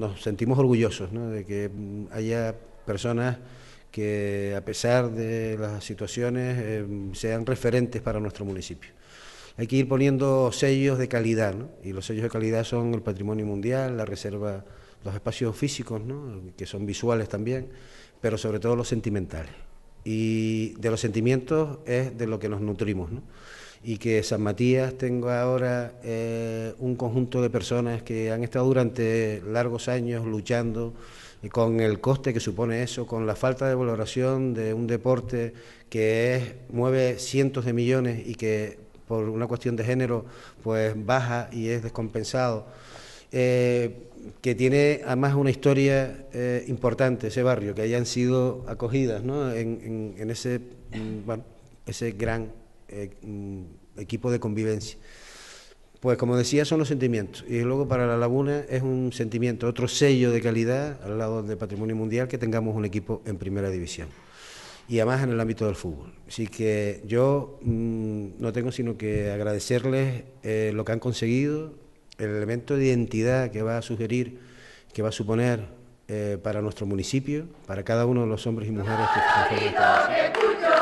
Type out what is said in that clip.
nos sentimos orgullosos de que haya personas que a pesar de las situaciones eh, sean referentes para nuestro municipio. Hay que ir poniendo sellos de calidad, y los sellos de calidad son el patrimonio mundial, la reserva, los espacios físicos, que son visuales también, pero sobre todo los sentimentales. Y de los sentimientos es de lo que nos nutrimos. Y que San Matías tenga ahora eh, un conjunto de personas que han estado durante largos años luchando y con el coste que supone eso, con la falta de valoración de un deporte que es, mueve cientos de millones y que por una cuestión de género pues baja y es descompensado. Eh, que tiene además una historia eh, importante ese barrio, que hayan sido acogidas ¿no? en, ese, mm, ese gran eh, mm, equipo de convivencia. Pues como decía, son los sentimientos. Y luego para la laguna es un sentimiento, otro sello de calidad al lado del patrimonio mundial que tengamos un equipo en primera división. Y además en el ámbito del fútbol. Así que yo mm, no tengo sino que agradecerles eh, lo que han conseguido, el elemento de identidad que va a sugerir, que va a suponer eh, para nuestro municipio, para cada uno de los hombres y mujeres que este